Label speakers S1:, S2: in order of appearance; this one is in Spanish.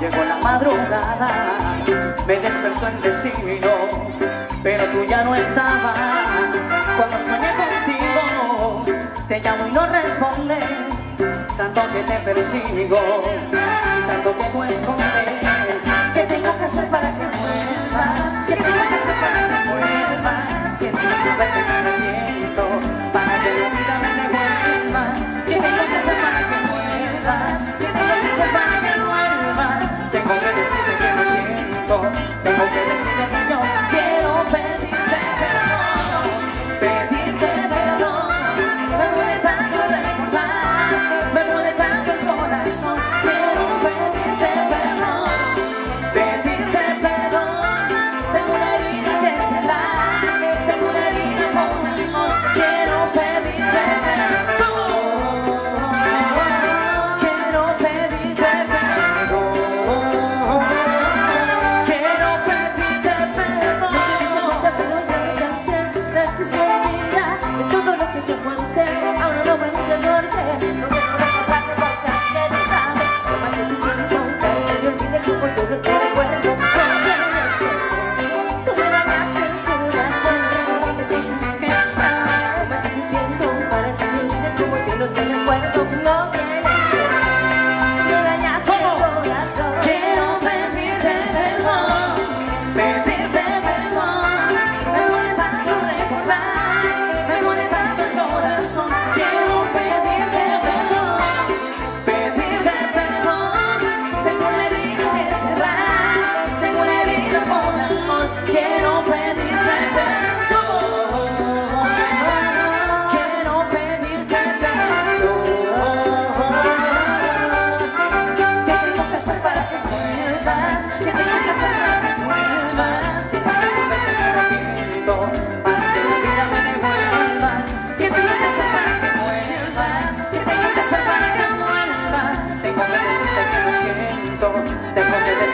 S1: Llegó la madrugada, me despertó el destino, pero tú ya no estabas. Cuando soñé contigo, te llamo y no respondes, tanto que te persigo, tanto que tú escondes.
S2: Thank enseguida de todo lo que Ahora no me el no quiero recordar que no sabes más que tu tiempo cae y olvide como yo no te tú me Me dices que sabes,
S1: por más que que me como yo
S3: de